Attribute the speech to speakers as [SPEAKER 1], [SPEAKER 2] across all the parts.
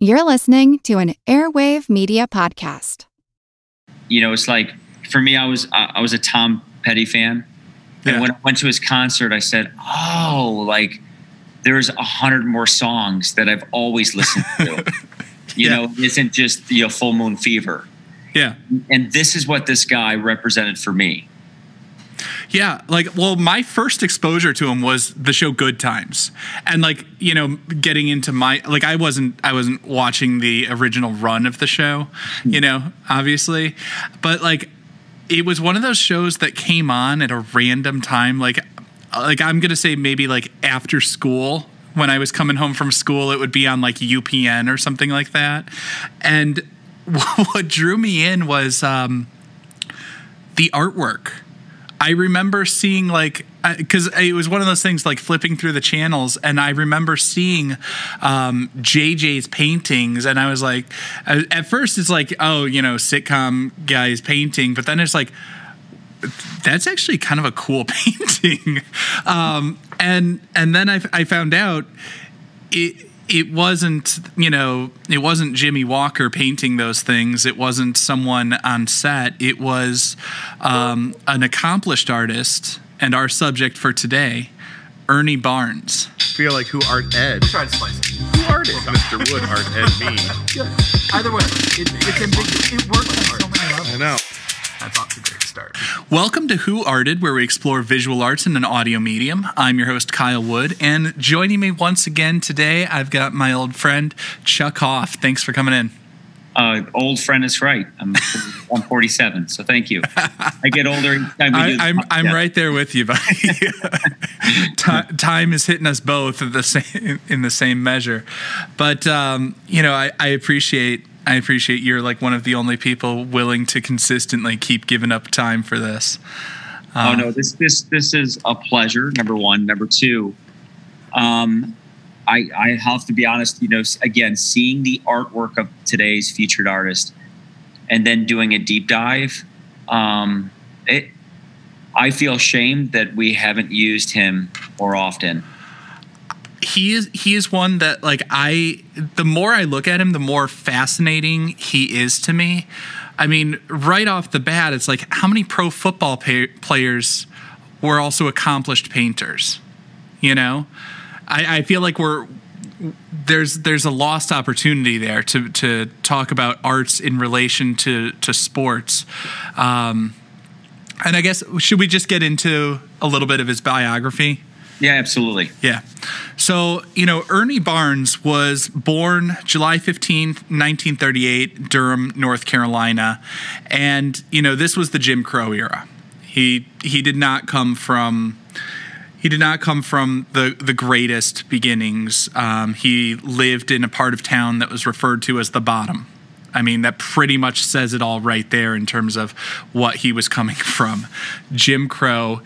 [SPEAKER 1] You're listening to an Airwave Media Podcast.
[SPEAKER 2] You know, it's like for me, I was I was a Tom Petty fan, and when I went to his concert, I said, "Oh, like there's a hundred more songs that I've always listened to." You
[SPEAKER 3] Yeah.
[SPEAKER 2] know, it isn't just you know Full Moon Fever,
[SPEAKER 3] Yeah.
[SPEAKER 2] and this is what this guy represented for me.
[SPEAKER 3] Yeah, like well, my first exposure to him was the show Good Times, and like you know, getting into my like I wasn't I wasn't watching the original run of the show, you know, obviously, but like it was one of those shows that came on at a random time, like like I'm gonna say maybe like after school. When I was coming home from school, it would be on like UPN or something like that, and what drew me in was um, the artwork. I remember seeing like because it was one of those things like flipping through the channels, and I remember seeing um, JJ's paintings, and I was like, at first it's like, oh, you know, sitcom guys painting, but then it's like, that's actually kind of a cool painting, um, and and then I, I found out it it wasn't you know it wasn't Jimmie Walker painting those things. It wasn't someone on set. It was um, an accomplished artist and our subject for today, Ernie Barnes.
[SPEAKER 4] I feel like who art Ed?
[SPEAKER 5] Try to slice it.
[SPEAKER 4] Who art is Mr. Wood art Ed me?
[SPEAKER 5] Yeah. Either way, it, it's ambiguous. It works on so many levels.
[SPEAKER 4] I know.
[SPEAKER 5] That's off to a great start.
[SPEAKER 3] Welcome to Who Art Ed, where we explore visual arts in an audio medium. I'm your host, Kyle Wood, and joining me once again today, I've got my old friend, Chuck Hoff. Thanks for coming in.
[SPEAKER 2] Uh, old friend is right. I'm I'm 47, so thank you. I get older time
[SPEAKER 3] I, I'm, I'm
[SPEAKER 2] podcast.
[SPEAKER 3] right there with you, buddy. Ti- time is hitting us both at the same in the same measure, but um, you know I, I appreciate I appreciate you're like one of the only people willing to consistently keep giving up time for this.
[SPEAKER 2] Oh no, this this this is a pleasure. Number one, number two, um, I I have to be honest. You know, again, seeing the artwork of today's featured artist, and then doing a deep dive, um, it. I feel shamed that we haven't used him more often.
[SPEAKER 3] He is he is one that like I the more I look at him, the more fascinating he is to me. I mean, right off the bat, it's like how many pro football pay- players were also accomplished painters. You know, I, I feel like we're there's there's a lost opportunity there to to talk about arts in relation to to sports. Um, and I guess should we just get into a little bit of his biography?
[SPEAKER 2] Yeah, absolutely.
[SPEAKER 3] Yeah. So, you know, Ernie Barnes was born July 15th, 1938, Durham, North Carolina. And, you know, this was the Jim Crow era. He he did not come from he did not come from the, the greatest beginnings. Um, he lived in a part of town that was referred to as the bottom. I mean, that pretty much says it all right there in terms of what he was coming from. Jim Crow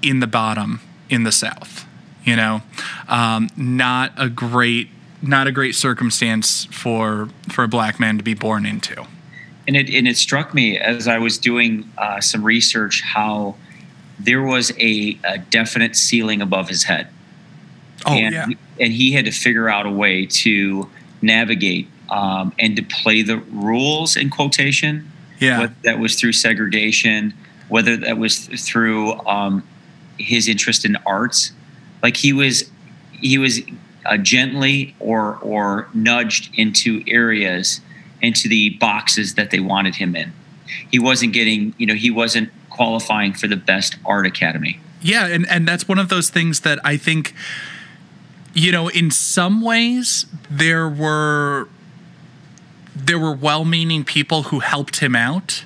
[SPEAKER 3] in the bottom in the South. You know, um, not a great not a great circumstance for for a black man to be born into.
[SPEAKER 2] and it and it struck me as I was doing uh, some research how there was a, a definite ceiling above his head.
[SPEAKER 3] Oh
[SPEAKER 2] and,
[SPEAKER 3] yeah,
[SPEAKER 2] and he had to figure out a way to navigate um, and to play the rules in quotation.
[SPEAKER 3] yeah,
[SPEAKER 2] Whether that was through segregation, whether that was through um, his interest in arts, like he was, he was uh, gently or or nudged into areas, into the boxes that they wanted him in. He wasn't getting, you know, he wasn't qualifying for the best art academy.
[SPEAKER 3] yeah, and and that's one of those things that I think, you know, in some ways there were there were well-meaning people who helped him out.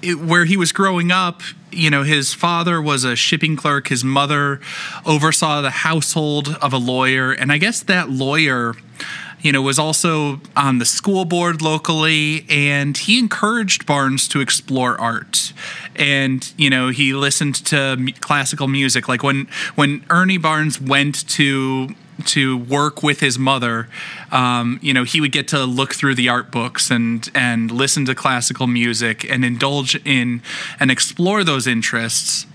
[SPEAKER 3] It, where he was growing up, you know, his father was a shipping clerk. His mother oversaw the household of a lawyer, and I guess that lawyer, you know, was also on the school board locally, and he encouraged Barnes to explore art. And you know, he listened to classical music. Like when when Ernie Barnes went to to work with his mother, um, you know, he would get to look through the art books and and listen to classical music and indulge in and explore those interests.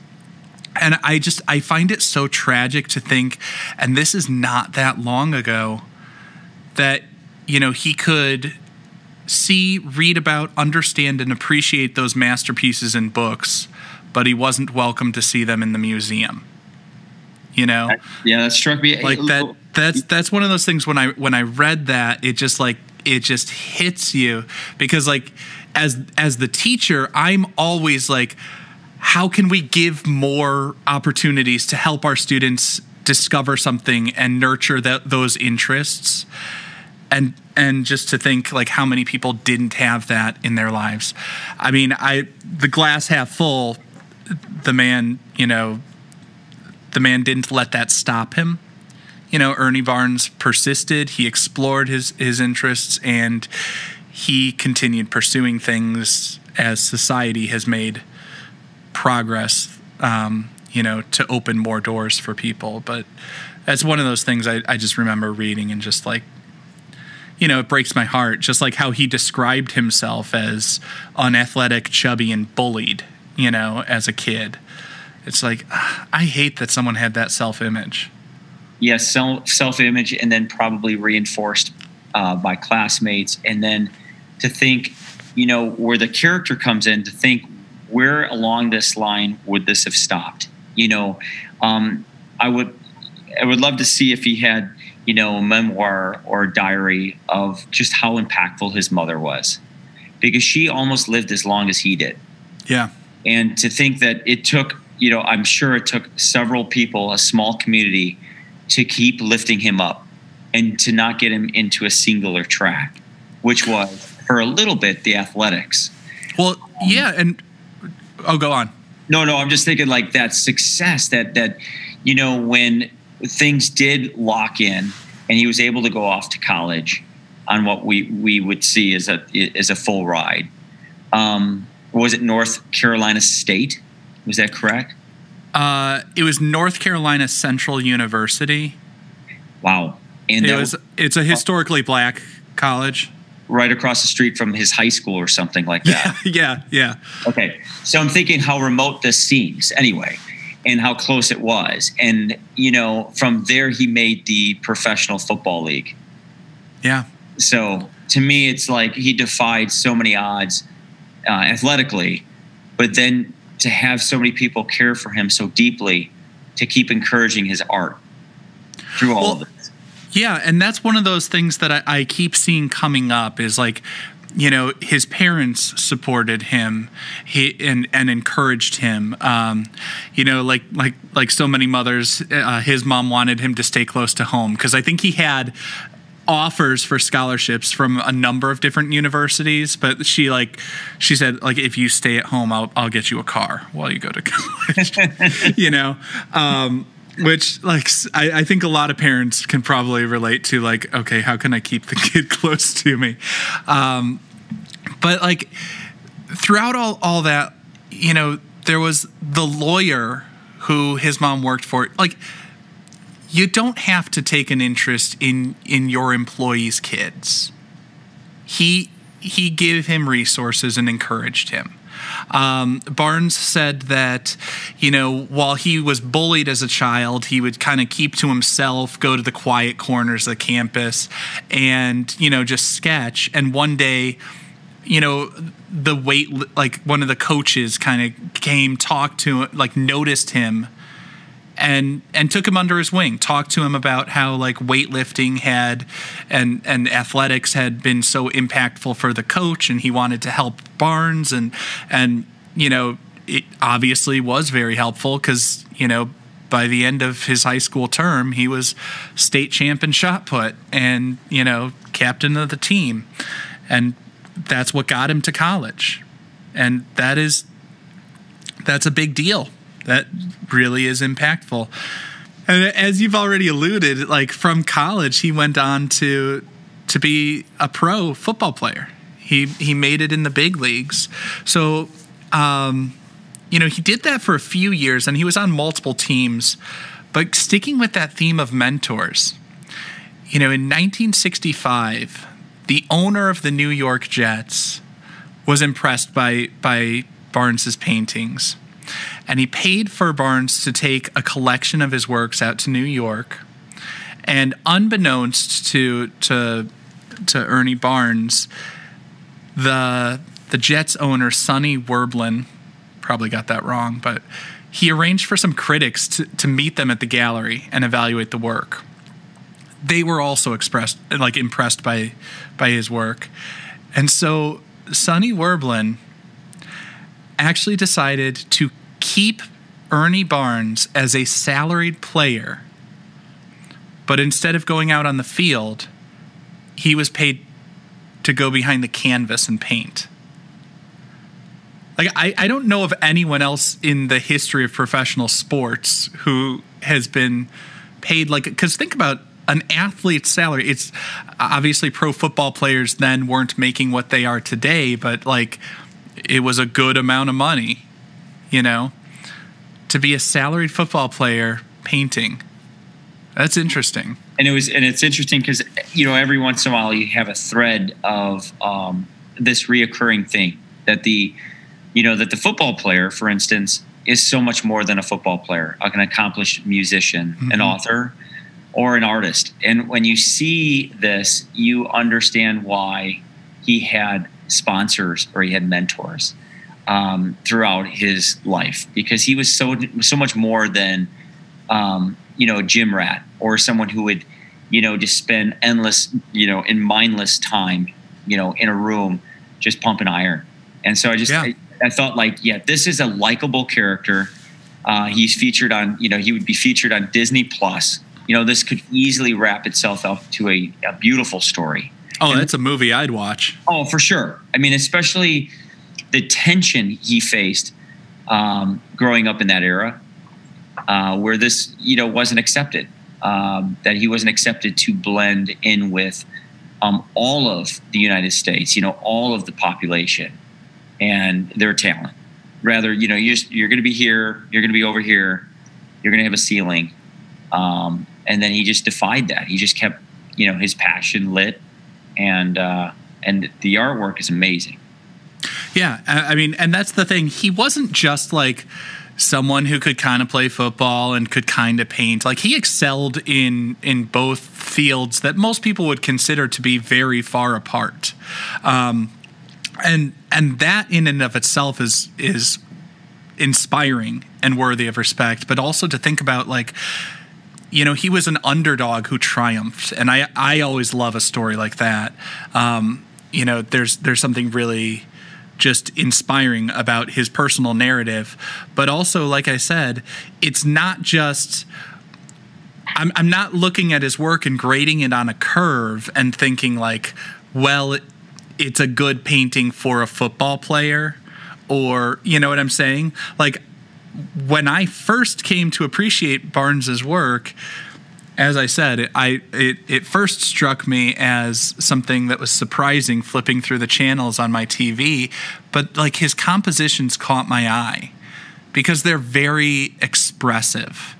[SPEAKER 3] And I just I find it so tragic to think, and this is not that long ago, that you know, he could see, read about, understand, and appreciate those masterpieces in books, but he wasn't welcome to see them in the museum. You know,
[SPEAKER 2] Yeah, that struck me.
[SPEAKER 3] like that. That's that's one of those things. When I when I read that, it just like it just hits you because like as as the teacher, I'm always like, how can we give more opportunities to help our students discover something and nurture that those interests and and just to think like how many people didn't have that in their lives i mean i the glass half full the man you know the man didn't let that stop him. You know ernie barnes persisted. He explored his his interests and he continued pursuing things as society has made progress um, you know to open more doors for people. But that's one of those things I, I just remember reading and just like you know it breaks my heart just like how he described himself as unathletic chubby and bullied you know as a kid it's like ah, i hate that someone had that self-image.
[SPEAKER 2] Yes, self self image, and then probably reinforced uh, by classmates, and then to think, you know, where the character comes in, to think where along this line would this have stopped? You know, um, I would I would love to see if he had, you know, a memoir or a diary of just how impactful his mother was, because she almost lived as long as he did.
[SPEAKER 3] Yeah.
[SPEAKER 2] And to think that it took you know i'm sure it took several people a small community to keep lifting him up and to not get him into a singular track which was for a little bit the athletics.
[SPEAKER 3] Well yeah and oh go on.
[SPEAKER 2] No no i'm just thinking like that success that that you know when things did lock in and he was able to go off to college on what we we would see as a as a full ride. Um was it north carolina state was that correct
[SPEAKER 3] uh, it was north carolina central university
[SPEAKER 2] wow and
[SPEAKER 3] it
[SPEAKER 2] that
[SPEAKER 3] was it's a historically black college
[SPEAKER 2] right across the street from his high school or something like that.
[SPEAKER 3] yeah yeah
[SPEAKER 2] okay. So I'm thinking how remote this seems anyway and how close it was. And, you know, from there, he made the professional football league.
[SPEAKER 3] yeah
[SPEAKER 2] So to me, it's like he defied so many odds uh, athletically, but then to have so many people care for him so deeply to keep encouraging his art through all
[SPEAKER 3] Well,
[SPEAKER 2] of this.
[SPEAKER 3] Yeah, and that's one of those things that I, I keep seeing coming up is like, you know, his parents supported him, he and and encouraged him. Um, you know, like like like so many mothers, uh, his mom wanted him to stay close to home because I think he had offers for scholarships from a number of different universities but she like she said like if you stay at home i'll, I'll get you a car while you go to college you know? Um which like I think a lot of parents can probably relate to like okay how can i keep the kid close to me? Um but like throughout all, all that you know there was the lawyer who his mom worked for like you don't have to take an interest in in your employees kids he he gave him resources and encouraged him um, Barnes said that, you know, while he was bullied as a child, he would kind of keep to himself, go to the quiet corners of the campus, and, you know, just sketch. And one day, you know, the weight, like one of the coaches kind of came, talked to, him, like, noticed him and and took him under his wing talked to him about how like weightlifting had and and athletics had been so impactful for the coach and he wanted to help Barnes and and you know it obviously was very helpful cuz you know by the end of his high school term he was state champ in shot put and you know captain of the team and that's what got him to college and that is that's a big deal. That really is impactful. And as you've already alluded, like from college, he went on to to be a pro football player. He he made it in the big leagues. So, um, you know, he did that for a few years, and he was on multiple teams. But sticking with that theme of mentors, you know, in 1965, the owner of the New York Jets was impressed by by Barnes's paintings. And he paid for Barnes to take a collection of his works out to New York. And unbeknownst to to to Ernie Barnes, the the Jets owner Sonny Werblin probably got that wrong, but he arranged for some critics to, to meet them at the gallery and evaluate the work. They were also expressed like impressed by by his work. And so Sonny Werblin actually decided to keep Ernie Barnes as a salaried player. But instead of going out on the field, he was paid to go behind the canvas and paint. Like I, I don't know of anyone else in the history of professional sports who has been paid like because think about an athlete's salary. It's obviously pro football players then weren't making what they are today, but like it was a good amount of money, you know, to be a salaried football player painting. That's interesting.
[SPEAKER 2] and it was and it's interesting because you know every once in a while you have a thread of um, this reoccurring thing that the you know that the football player for instance is so much more than a football player an accomplished musician an author or an artist and when you see this you understand why he had sponsors or he had mentors um, throughout his life because he was so so much more than um, you know, a gym rat or someone who would, you know, just spend endless, you know, in mindless time, you know, in a room just pumping iron. And so I just,
[SPEAKER 3] Yeah.
[SPEAKER 2] I, I thought like, yeah, this is a likable character. Uh, he's featured on, you know, he would be featured on Disney Plus. You know, this could easily wrap itself up to a, a beautiful story.
[SPEAKER 3] Oh, that's a movie I'd watch.
[SPEAKER 2] Oh, for sure. I mean, especially the tension he faced um, growing up in that era, uh, where this, you know, wasn't accepted. Um, that he wasn't accepted to blend in with um, all of the United States, you know, all of the population and their talent. Rather, you know, you're, you're going to be here, you're going to be over here, you're going to have a ceiling. Um, and then he just defied that. He just kept, you know, his passion lit, and uh, and the artwork is amazing.
[SPEAKER 3] Yeah, I mean, and that's the thing. He wasn't just like someone who could kind of play football and could kind of paint. Like he excelled in in both fields that most people would consider to be very far apart. Um, and and that in and of itself is is inspiring and worthy of respect. But also to think about like you know he was an underdog who triumphed and i i always love a story like that um you know there's there's something really just inspiring about his personal narrative. But also like i said it's not just I'm, I'm not looking at his work and grading it on a curve and thinking like well it, it's a good painting for a football player or you know what i'm saying? Like when I first came to appreciate Barnes's work, as I said, it, I it, it first struck me as something that was surprising flipping through the channels on my TV, but like his compositions caught my eye because they're very expressive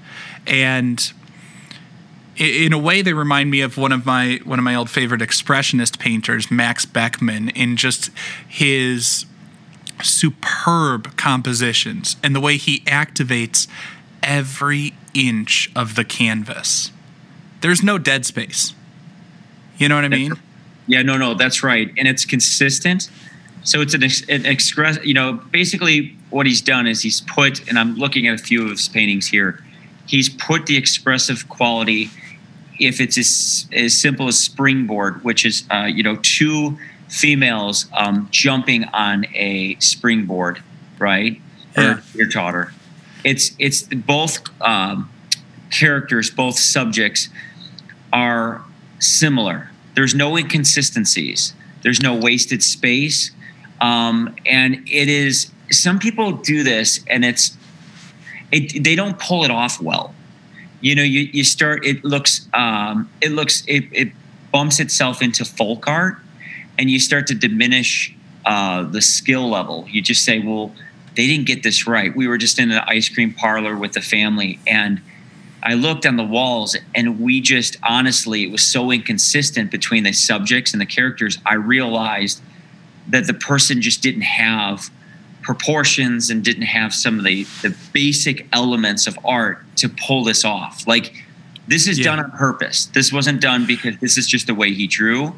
[SPEAKER 3] and in a way they remind me of one of my one of my old favorite expressionist painters Max Beckmann in just his superb compositions and the way he activates every inch of the canvas. There's no dead space. You know what I mean?
[SPEAKER 2] Yeah, no, no, that's right, and it's consistent. So it's an, ex- an express. You know, basically what he's done is he's put, and I'm looking at a few of his paintings here. He's put the expressive quality. If it's as, as simple as springboard, which is uh, you know two females um, jumping on a springboard, right?
[SPEAKER 3] Yeah.
[SPEAKER 2] Or your daughter. It's it's both um, characters, both subjects are similar. There's no inconsistencies. There's no wasted space, um, and it is. Some people do this, and it's it, they don't pull it off well. You know, you, you start. It looks um, it looks it, it bumps itself into folk art, and you start to diminish uh, the skill level. You just say, well, they didn't get this right. We were just in an ice cream parlor with the family, and I looked on the walls, and we just honestly, it was so inconsistent between the subjects and the characters. I realized that the person just didn't have proportions and didn't have some of the, the basic elements of art to pull this off. Like, this is
[SPEAKER 3] Yeah.
[SPEAKER 2] done on purpose. This wasn't done because this is just the way he drew.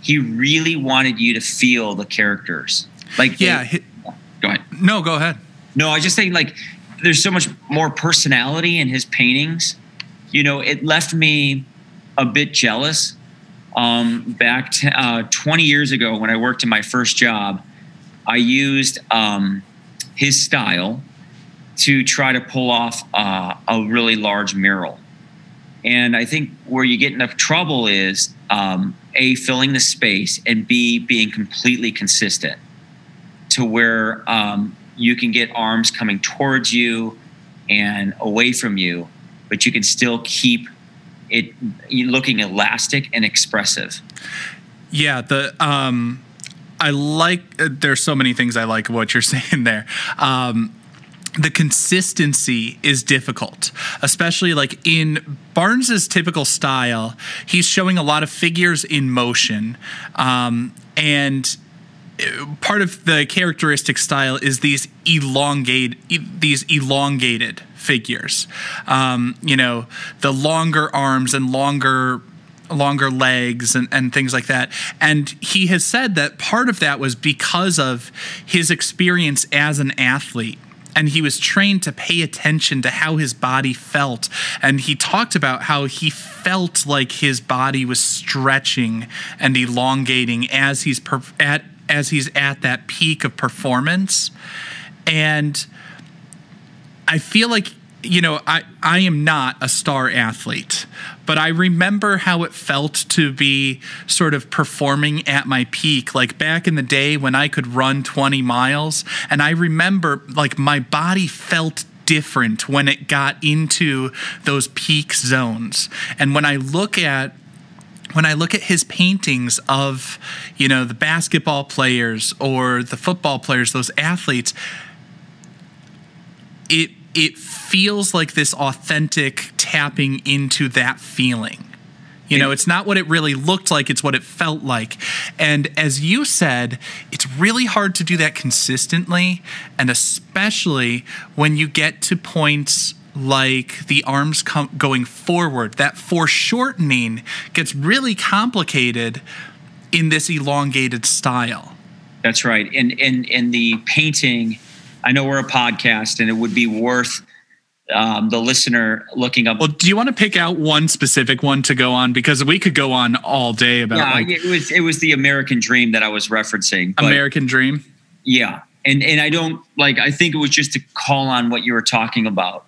[SPEAKER 2] he really wanted you to feel the characters. Like
[SPEAKER 3] Yeah.
[SPEAKER 2] they- go ahead.
[SPEAKER 3] no, go ahead.
[SPEAKER 2] No, I just saying like there's so much more personality in his paintings. You know, it left me a bit jealous. Um, back t- uh, 20 years ago, when I worked in my first job, I used um, his style to try to pull off uh, a really large mural. And I think where you get enough trouble is um, A, filling the space, and B, being completely consistent to where um, you can get arms coming towards you and away from you, but you can still keep it looking elastic and expressive.
[SPEAKER 3] Yeah, the um, I like. Uh, there's so many things I like what you're saying there. Um, the consistency is difficult, especially like in Barnes's typical style. He's showing a lot of figures in motion, um, and part of the characteristic style is these elongate these elongated figures. Um, you know, the longer arms and longer longer legs and, and things like that. And he has said that part of that was because of his experience as an athlete. And he was trained to pay attention to how his body felt. And he talked about how he felt like his body was stretching and elongating as he's at as he's at that peak of performance. And I feel like you know I I am not a star athlete, but I remember how it felt to be sort of performing at my peak like back in the day when I could run 20 miles and I remember like my body felt different when it got into those peak zones. And when I look at when I look at his paintings of, you know, the basketball players or the football players, those athletes, it it feels like this authentic tapping into that feeling. You know, it's not what it really looked like, it's what it felt like. And as you said, it's really hard to do that consistently, and especially when you get to points like the arms com- going forward. That foreshortening gets really complicated in this elongated style.
[SPEAKER 2] That's right. And in in the painting, I know we're a podcast, and it would be worth um, the listener looking up.
[SPEAKER 3] Well, do you want to pick out one specific one to go on? Because we could go on all day about
[SPEAKER 2] yeah,
[SPEAKER 3] like
[SPEAKER 2] it was it was the American Dream that I was referencing.
[SPEAKER 3] American Dream.
[SPEAKER 2] Yeah, and and I don't like. I think it was just to call on what you were talking about.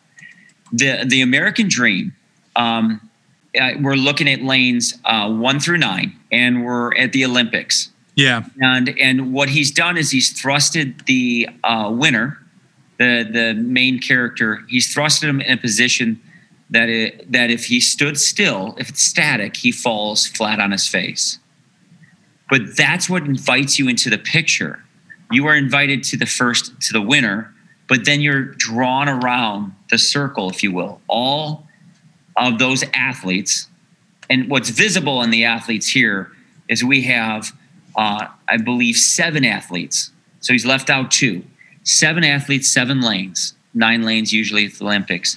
[SPEAKER 2] The the American Dream. Um, uh, we're looking at lanes uh, one through nine, and we're at the Olympics.
[SPEAKER 3] Yeah.
[SPEAKER 2] And and what he's done is he's thrusted the uh, winner, the the main character. He's thrusted him in a position that it, that if he stood still, if it's static, he falls flat on his face. But that's what invites you into the picture. You are invited to the first to the winner, but then you're drawn around the circle, if you will, all of those athletes. And what's visible in the athletes here is we have uh, I believe, seven athletes. So he's left out two. Seven athletes, seven lanes, nine lanes usually at the Olympics.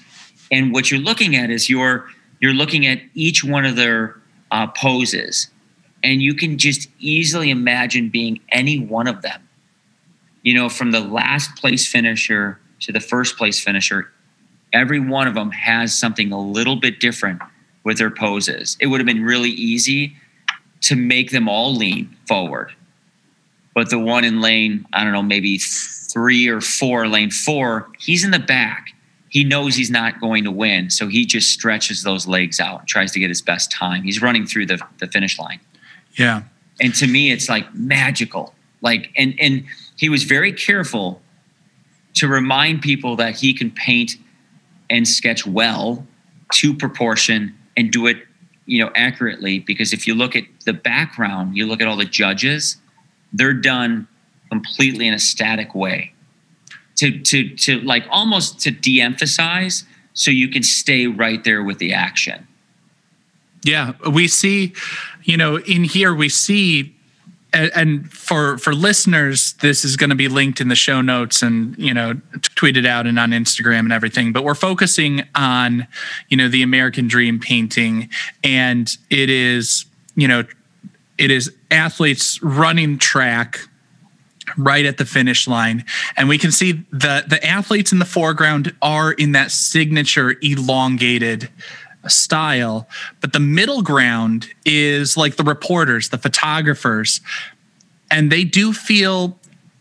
[SPEAKER 2] And what you're looking at is you're you're looking at each one of their uh, poses, and you can just easily imagine being any one of them. You know, from the last place finisher to the first place finisher, every one of them has something a little bit different with their poses. It would have been really easy to make them all lean forward. But the one in lane, I don't know, maybe three or four, lane four, he's in the back. He knows he's not going to win. So he just stretches those legs out and tries to get his best time. He's running through the, the finish line.
[SPEAKER 3] Yeah.
[SPEAKER 2] And to me, it's like magical. Like, and and he was very careful to remind people that he can paint and sketch well to proportion and do it you know accurately. Because if you look at the background you look at all the judges they're done completely in a static way. To to to like almost to de-emphasize so you can stay right there with the action.
[SPEAKER 3] Yeah, we see, you know, in here we see, and, and for for listeners, this is going to be linked in the show notes and you know tweeted out and on Instagram and everything. But we're focusing on, you know, the American Dream painting, and it is, you know, it is athletes running track right at the finish line and we can see the the athletes in the foreground are in that signature elongated style but the middle ground is like the reporters the photographers and they do feel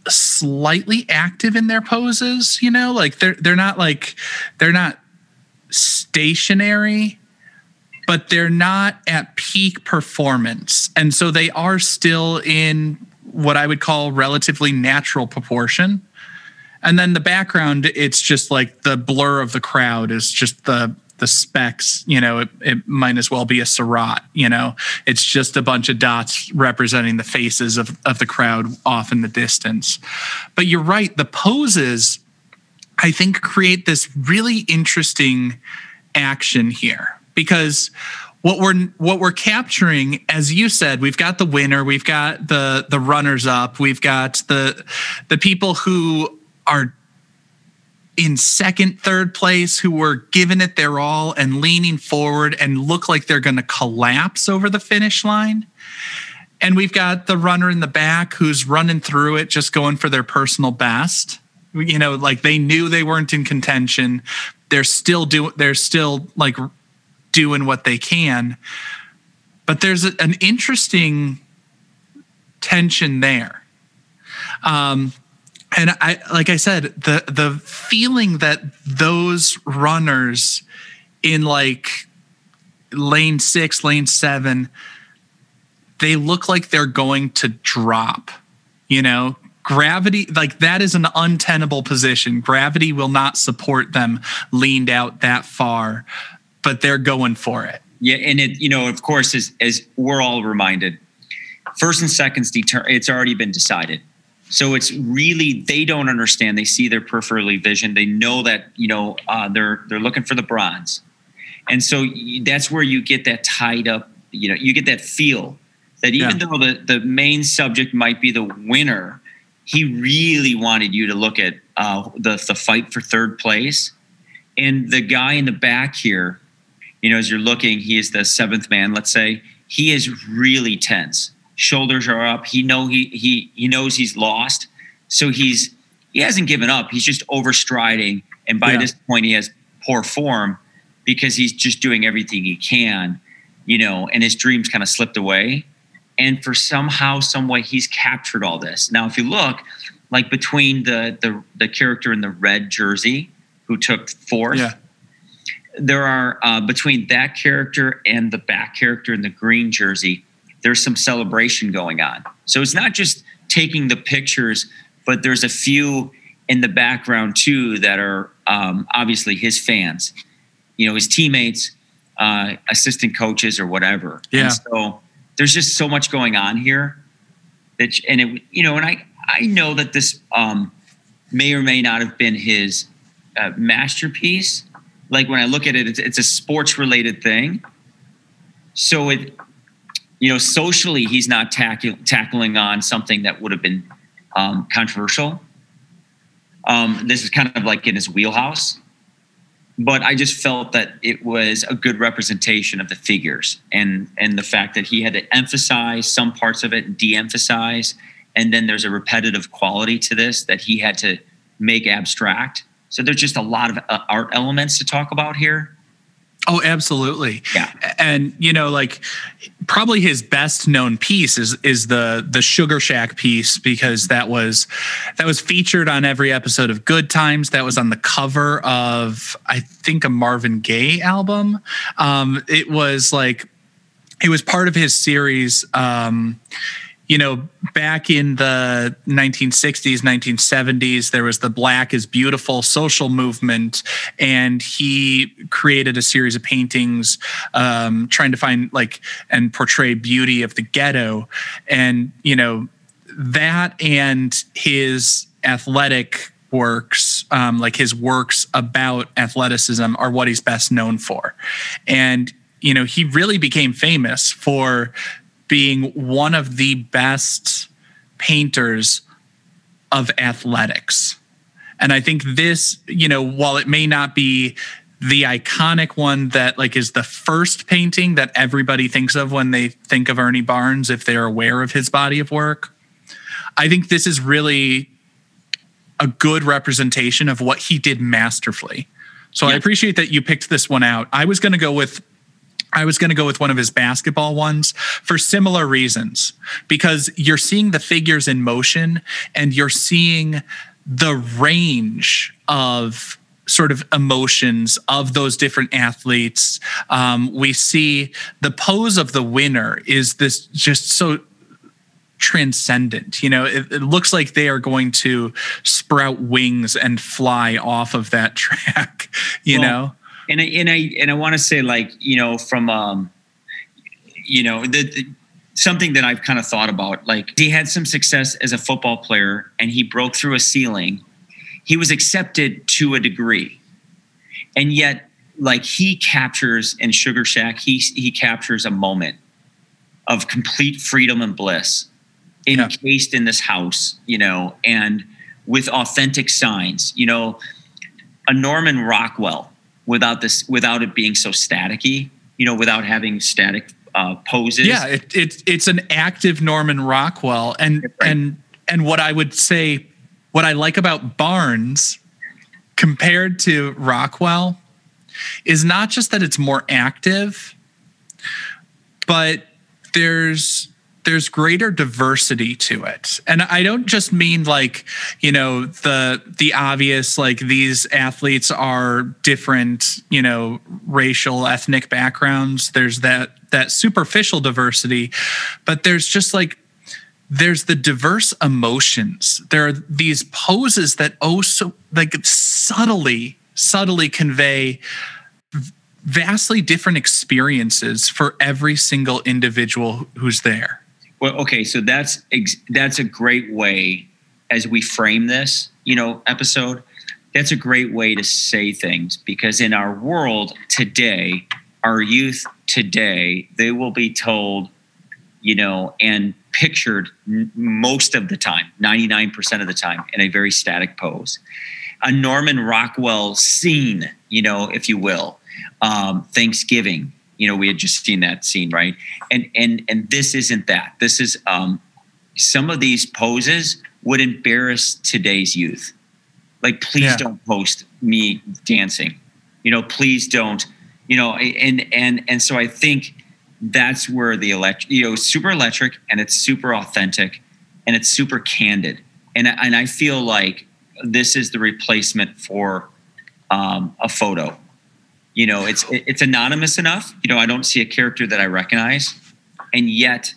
[SPEAKER 3] slightly active in their poses you know? Like they're they're not like they're not stationary but they're not at peak performance. And so they are still in what i would call relatively natural proportion. And then the background it's just like the blur of the crowd is just the the specs, you know it, it might as well be a Seurat you know? It's just a bunch of dots representing the faces of, of the crowd off in the distance. But you're right the poses i think create this really interesting action here. Because what we're what we're capturing as you said we've got the winner we've got the the runners up we've got the the people who are in second, third place who were giving it their all and leaning forward and look like they're going to collapse over the finish line. And we've got the runner in the back who's running through it, just going for their personal best. You know, like they knew they weren't in contention. They're still doing, they're still like doing what they can. But there's a, an interesting tension there. Um, and I like I said the the feeling that those runners in like lane 6 lane 7 they look like they're going to drop you know? Gravity like that is an untenable position. Gravity will not support them leaned out that far but they're going for it.
[SPEAKER 2] Yeah and it you know of course as as we're all reminded first and seconds deter it's already been decided so it's really they don't understand. They see their peripherally vision. They know that you know uh, they're they're looking for the bronze, and so that's where you get that tied up. You know, you get that feel that even yeah. though the the main subject might be the winner, he really wanted you to look at uh, the the fight for third place, and the guy in the back here. You know, as you're looking, he is the seventh man. Let's say he is really tense shoulders are up. He know he he he knows he's lost, so he's he hasn't given up. He's just overstriding, and by yeah. this point, he has poor form because he's just doing everything he can, you know, and his dreams kind of slipped away. And for somehow, some way, he's captured all this. Now, if you look, like between the the the character in the red jersey who took fourth. Yeah. There are uh, between that character and the back character in the green jersey there's some celebration going on. So it's not just taking the pictures, but there's a few in the background too that are um, obviously his fans, you know, his teammates, uh, assistant coaches, or whatever.
[SPEAKER 3] Yeah.
[SPEAKER 2] And so there's just so much going on here that, and it, you know, and I I know that this um, may or may not have been his uh, masterpiece. Like when I look at it, it's, it's a sports related thing. So it you know, socially, he's not tackling on something that would have been um, controversial. Um, this is kind of like in his wheelhouse. But I just felt that it was a good representation of the figures and and the fact that he had to emphasize some parts of it and de-emphasize, and then there's a repetitive quality to this that he had to make abstract. So there's just a lot of uh, art elements to talk about here
[SPEAKER 3] Oh, absolutely.
[SPEAKER 2] Yeah.
[SPEAKER 3] And you know, like probably his best known piece is is the the Sugar Shack piece because that was that was featured on every episode of Good Times. That was on the cover of I think a Marvin Gaye album. Um, it was like it was part of his series um, you know, back in the 1960s, 1970s, there was the Black is Beautiful social movement, and he created a series of paintings um, trying to find like and portray beauty of the ghetto. And, you know, that and his athletic works, um, like his works about athleticism, are what he's best known for. And, you know, he really became famous for being one of the best painters of athletics. And I think this, you know, while it may not be the iconic one that like is the first painting that everybody thinks of when they think of Ernie Barnes if they're aware of his body of work. I think this is really a good representation of what he did masterfully. So I appreciate that you picked this one out. I was going to go with I was going to go with one of his basketball ones for similar reasons because you're seeing the figures in motion and you're seeing the range of sort of emotions of those different athletes. Um, we see the pose of the winner is this just so transcendent. You know, it, it looks like they are going to sprout wings and fly off of that track. You
[SPEAKER 2] Well,
[SPEAKER 3] know,
[SPEAKER 2] and I, and I and I want to say like you know from um you know the, the- something that I've kind of thought about like he had some success as a football player and he broke through a ceiling. He was accepted to a degree. And yet like he captures in Sugar Shack he he captures a moment of complete freedom and bliss
[SPEAKER 3] Yeah.
[SPEAKER 2] encased in this house you know and with authentic signs you know. A Norman Rockwell without this without it being so staticky, you know, without having static uh, poses.
[SPEAKER 3] Yeah, it, it it's an active Norman Rockwell, and
[SPEAKER 2] Right.
[SPEAKER 3] and and what I would say, what I like about Barnes compared to Rockwell, is not just that it's more active, but there's there's greater diversity to it. And i don't just mean like you know the the obvious like these athletes are different you know racial ethnic backgrounds. There's that that superficial diversity but there's just like there's the diverse emotions. There are these poses that oh so like subtly subtly convey vastly different experiences for every single individual who's there
[SPEAKER 2] Well, okay, so that's ex- that's a great way as we frame this, you know, episode. That's a great way to say things because in our world today, our youth today, they will be told, you know, and pictured most of the time, 99% of the time, in a very static pose. A Norman Rockwell scene, you know, if you will, um, Thanksgiving. You know, we had just seen that scene, right? And and and this isn't that. This is um, some of these poses would embarrass today's youth. Like, please
[SPEAKER 3] Yeah.
[SPEAKER 2] don't post me dancing. You know, please don't. You know, and and and so I think that's where the electric, you know, super electric and it's super authentic and it's super candid. And and I feel like this is the replacement for um, a photo. You know, it's it's anonymous enough. You know, I don't see a character that I recognize, and yet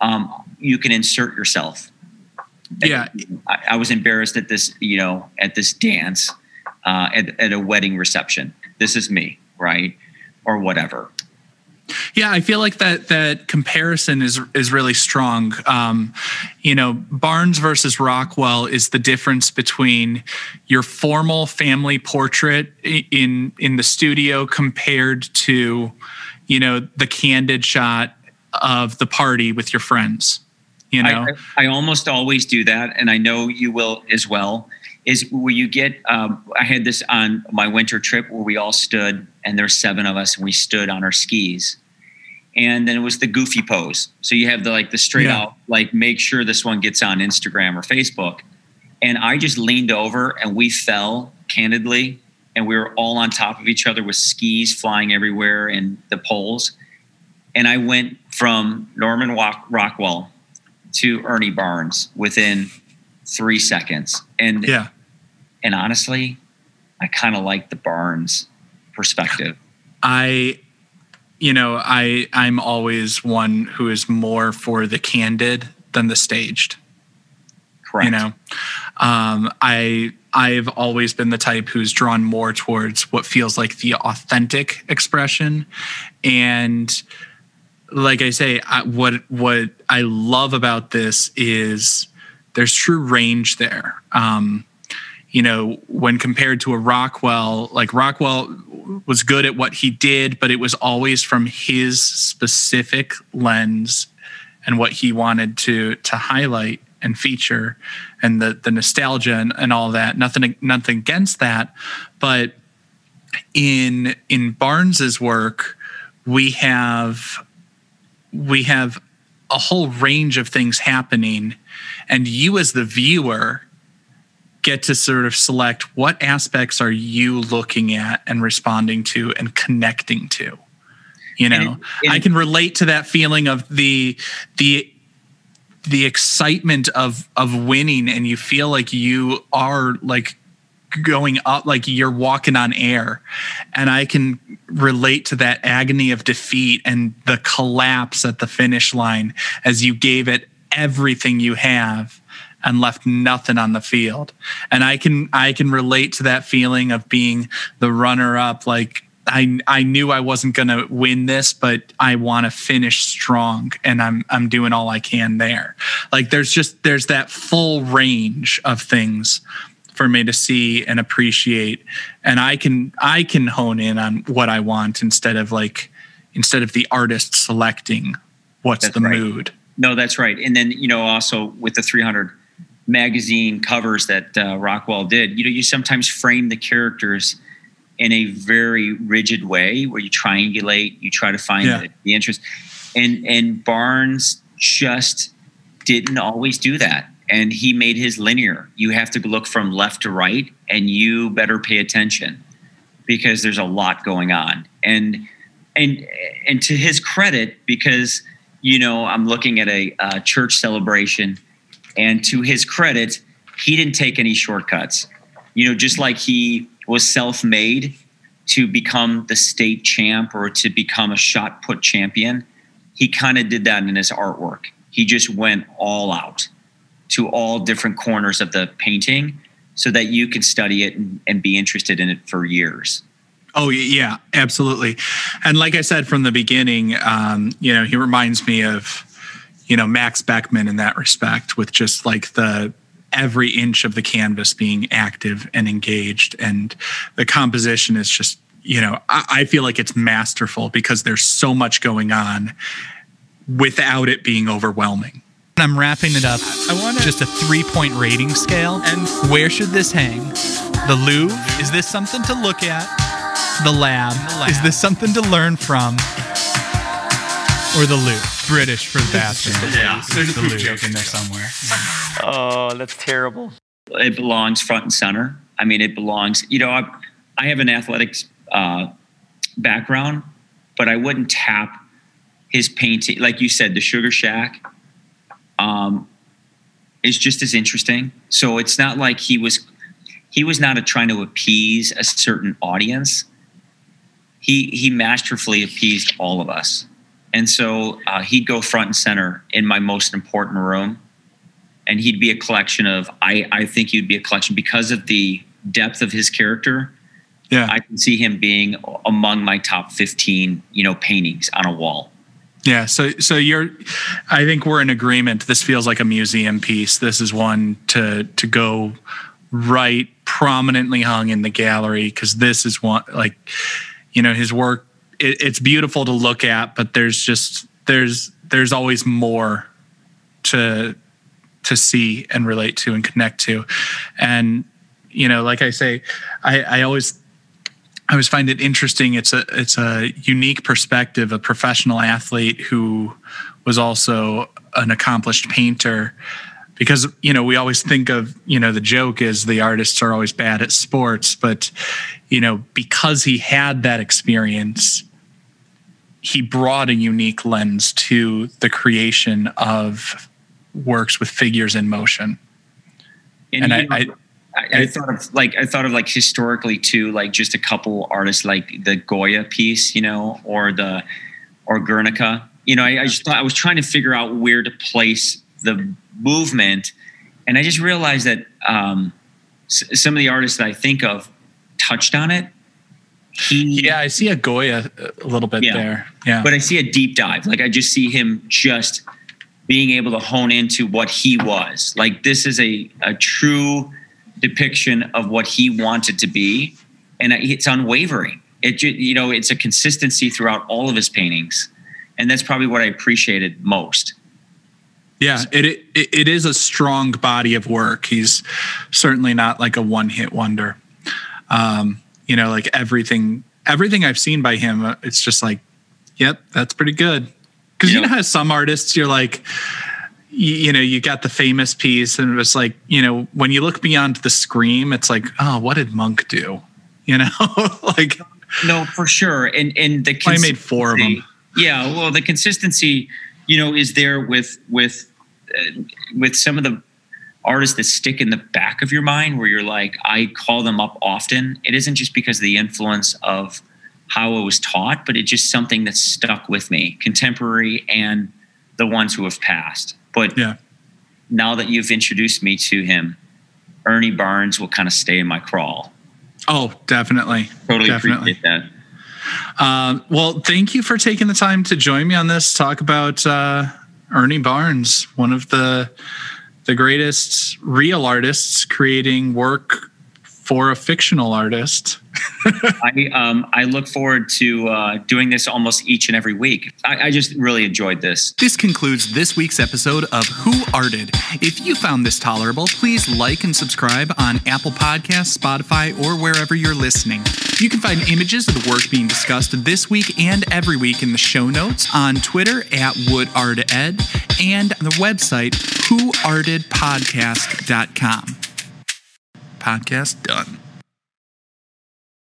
[SPEAKER 2] um, you can insert yourself.
[SPEAKER 3] yeah
[SPEAKER 2] I, I was embarrassed at this, you know, at this dance, uh, at, at a wedding reception. This is me, right, or whatever.
[SPEAKER 3] Yeah, I feel like that that comparison is is really strong. Um, you know, Barnes versus Rockwell is the difference between your formal family portrait in in the studio compared to, you know, the candid shot of the party with your friends. You know,
[SPEAKER 2] I, I, I almost always do that, and I know you will as well. Is where you get. Um, I had this on my winter trip where we all stood, and there's seven of us, and we stood on our skis, and then it was the goofy pose. So you have the like the straight
[SPEAKER 3] Yeah.
[SPEAKER 2] out, like make sure this one gets on Instagram or Facebook, and I just leaned over and we fell candidly, and we were all on top of each other with skis flying everywhere and the poles, and I went from Norman Rock- Rockwell to Ernie Barnes within three seconds. And
[SPEAKER 3] yeah.
[SPEAKER 2] And honestly, I kind of like the Barnes perspective.
[SPEAKER 3] I you know, I I'm always one who is more for the candid than the staged.
[SPEAKER 2] Correct.
[SPEAKER 3] you know um, i i've always been the type who's drawn more towards what feels like the authentic expression and like i say I, what what i love about this is there's true range there um, you know when compared to a rockwell like rockwell was good at what he did but it was always from his specific lens and what he wanted to to highlight and feature and the the nostalgia and, and all that. Nothing nothing against that but in in Barnes's work, we have we have a whole range of things happening, and you as the viewer get to sort of select what aspects are you looking at and responding to and connecting to. You know,
[SPEAKER 2] And it- and
[SPEAKER 3] I can relate to that feeling of the the the excitement of of winning and you feel like you are like going up like you're walking on air and i can relate to that agony of defeat and the collapse at the finish line as you gave it everything you have and left nothing on the field and i can i can relate to that feeling of being the runner up like I I knew I wasn't going to win this, but I want to finish strong, and I'm I'm doing all I can there. Like there's just there's that full range of things for me to see and appreciate, and I can I can hone in on what I want instead of like instead of the artist selecting what's
[SPEAKER 2] That's
[SPEAKER 3] the
[SPEAKER 2] right.
[SPEAKER 3] mood.
[SPEAKER 2] No, that's right. And then you know also with the 300 magazine covers that uh, Rockwell did, you know, you sometimes frame the characters in a very rigid way where you triangulate, you try to find
[SPEAKER 3] Yeah.
[SPEAKER 2] the, the interest, and and Barnes just didn't always do that. And he made his linear. You have to look from left to right, and you better pay attention because there's a lot going on. And and and to his credit, because you know I'm looking at a, uh church celebration, and to his credit, he didn't take any shortcuts. You know, just like he was self-made to become the state champ or to become a shot put champion, he kind of did that in his artwork. He just went all out to all different corners of the painting so that you can study it and, and be interested in it for years.
[SPEAKER 3] Oh yeah, absolutely. And like I said from the beginning, um, you know, he reminds me of, you know, Max Beckmann in that respect, with just like the every inch of the canvas being active and engaged, and the composition is just, you know, I, I feel like it's masterful because there's so much going on without it being overwhelming.
[SPEAKER 6] I'm wrapping it up. I want just a three point rating scale. And where should this hang? The Louvre? Is this something to look at? The lab? Is this something to learn from? Or the Louvre? British for the bathroom.
[SPEAKER 3] Yeah, there's
[SPEAKER 6] the joke in there somewhere.
[SPEAKER 2] Oh, that's terrible. It belongs front and center. I mean, it belongs. You know, I, I have an athletics uh, background, but I wouldn't tap his painting. Like you said, the Sugar Shack um, is just as interesting. So it's not like he was he was not a, trying to appease a certain audience. He he masterfully appeased all of us, and so uh, he'd go front and center in my most important room and he'd be a collection of I, I think he'd be a collection because of the depth of his character
[SPEAKER 3] Yeah,
[SPEAKER 2] i can see him being among my top 15 you know paintings on a wall
[SPEAKER 3] Yeah, so so you're I think we're in agreement. This feels like a museum piece. This is one to to go right prominently hung in the gallery because this is one like you know his work it, it's beautiful to look at but there's just there's there's always more to to see and relate to and connect to and you know like i say i i always I always find it interesting. It's a it's a unique perspective. A professional athlete who was also an accomplished painter, because you know we always think of you know the joke is the artists are always bad at sports, but you know because he had that experience, he brought a unique lens to the creation of works with figures in motion. And I,
[SPEAKER 2] know,
[SPEAKER 3] I
[SPEAKER 2] I, I thought of like I thought of like historically too, like just a couple artists like the Goya piece, you know, or the or Guernica. You know, I, I just thought I was trying to figure out where to place the movement, and I just realized that um, s- some of the artists that I think of touched on it. He,
[SPEAKER 3] yeah, I see a Goya a little bit
[SPEAKER 2] Yeah.
[SPEAKER 3] there. Yeah,
[SPEAKER 2] but I see a deep dive. Like I just see him just being able to hone into what he was. Like this is a, a true depiction of what he wanted to be, and it's unwavering. It you know it's a consistency throughout all of his paintings, and that's probably what I appreciated most.
[SPEAKER 3] Yeah, it, it it is a strong body of work. He's certainly not like a one hit wonder. Um, you know, like everything everything I've seen by him, uh, it's just like, yep, that's pretty good. Because you know how some artists, you're like, you, you know, you got the famous piece, and it was like, you know, when you look beyond the scream, it's like, oh, what did Munch do? You know, like
[SPEAKER 2] No, for sure. And and the
[SPEAKER 3] I made four of them.
[SPEAKER 2] Yeah, well, the consistency, you know, is there with with uh, with some of the artists that stick in the back of your mind, where you're like, I call them up often. It isn't just because of the influence of how it was taught, but it's just something that's stuck with me, contemporary and the ones who have passed. But
[SPEAKER 3] Yeah.
[SPEAKER 2] now that you've introduced me to him, Ernie Barnes will kind of stay in my crawl.
[SPEAKER 3] Oh, definitely.
[SPEAKER 2] Totally
[SPEAKER 3] Definitely.
[SPEAKER 2] appreciate that.
[SPEAKER 3] Um, well, thank you for taking the time to join me on this talk about uh, Ernie Barnes, one of the the greatest real artists creating work for a fictional artist.
[SPEAKER 2] I um, I look forward to uh, doing this almost each and every week. I, I just really enjoyed this.
[SPEAKER 6] This concludes this week's episode of Who Art Ed. If you found this tolerable, please like and subscribe on Apple Podcasts, Spotify, or wherever you're listening. You can find images of the work being discussed this week and every week in the show notes on Twitter at WhoArtEd and the website whoartedpodcast.com. Podcast done.